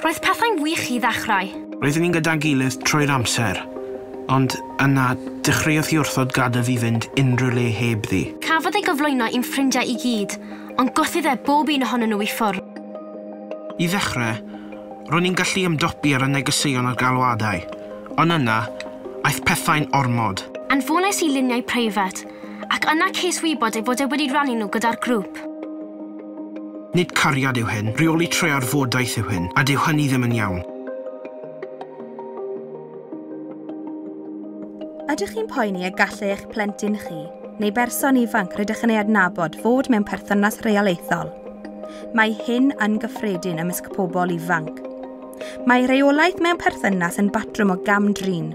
Roedd pethau'n wych i ddechrau. Roeddwn ni'n gyda'n gilydd trwy'r amser, ond yna dechreuodd hi wrthod gada fi fynd unrhyw le heb ddi. Cafodd ei gyflwyno i'n ffrindiau i gyd, ond gothydd e bob un ohonyn nhw i ffwrdd. I ddechrau, ro'n i'n gallu ymdopi ar y negeseuon ar galwadau, ond yna, aeth pethau'n ormod. Anfonais i luniau preifat, ac yna ces wybod ei fod e wedi rannu nhw gyda'r grŵp. Nid cariad yw hyn, rheoli trearfodaeth yw hyn, a dyw hynny ddim yn iawn. Ydych chi'n poeni y gallu eich plentyn chi neu berson ifanc rydych yn ei adnabod fod mewn perthynas realaethol? Mae hyn yn gyffredin ymysg pobl ifanc. Mae reolaeth mewn perthynas yn batrwm o gam drin,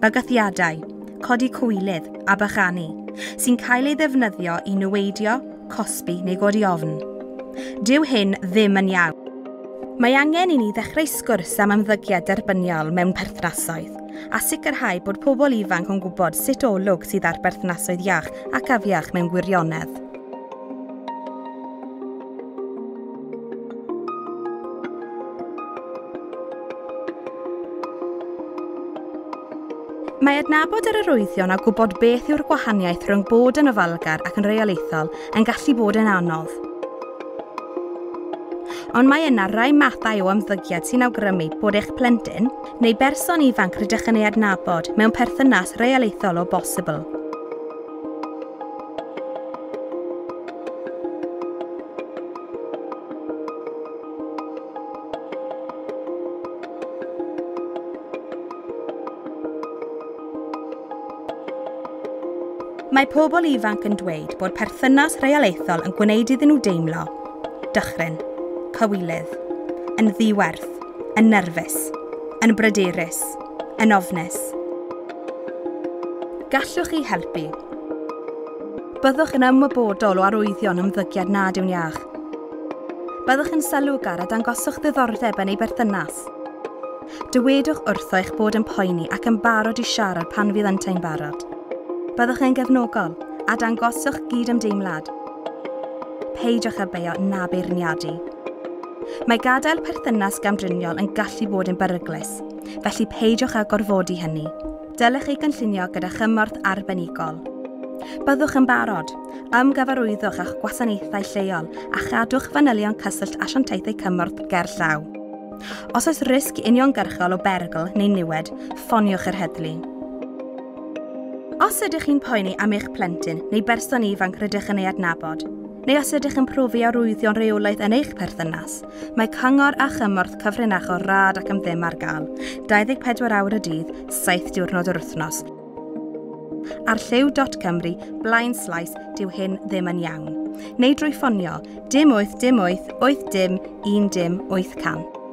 bygythiadau, codi cwylydd a bychanu, sy'n cael ei ddefnyddio i neweidio, cosbi neu godi ofn. Dyw hyn ddim yn iawn. Mae angen i ni ddechrau sgwrs am ymddygiad derbyniol mewn perthnasoedd a sicrhau bod pobl ifanc yn gwybod sut olwg sydd ar berthnasoedd iach ac afiach mewn gwirionedd. Mae adnabod yr arwyddion a gwybod beth yw'r gwahaniaeth rhwng bod yn ofalgar ac yn reolaethol yn gallu bod yn anodd ond mae yna rai mathau o ymddygiad sy'n awgrymu bod eich plentyn neu berson ifanc rydych yn ei adnabod mewn perthynas realaethol o bosibl. Mae pobl ifanc yn dweud bod perthynas realaethol yn gwneud iddyn nhw deimlo dychryn cywilydd, yn ddiwerth, yn nerfus, yn bryderus, yn ofnus. Gallwch chi helpu. Byddwch yn ymwybodol o arwyddion ymddygiad nad yw'n iach. Byddwch yn sylwgar a dangoswch ddiddordeb yn ei berthynas. Dywedwch wrtho eich bod yn poeni ac yn barod i siarad pan fydd yntau'n barod. Byddwch yn gefnogol a dangoswch gyd ymdeimlad. Peidiwch a beio na beirniadu Mae gadael perthynas gamdriniol yn gallu bod yn beryglus, felly peidiwch â gorfodi hynny. Dylech chi gynllunio gyda chymorth arbenigol. Byddwch yn barod, ymgyfarwyddwch a'ch gwasanaethau lleol a chadwch fanylion cysyllt asiantaethau cymorth ger llaw. Os oes risg uniongyrchol o bergl neu niwed, ffoniwch yr heddlu. Os ydych chi'n poeni am eich plentyn neu berson ifanc rydych yn ei adnabod, neu os ydych yn profi arwyddion reolaeth yn eich perthynas, mae cyngor a chymorth cyfrinachol rad ac am ddim ar gael, 24 awr y dydd, 7 diwrnod yr wythnos. Ar lliw.cymru, blaen slais, dyw hyn ddim yn iawn. Neu drwy ffonio, dim 8 dim 8 8 dim 1 dim 8 cant.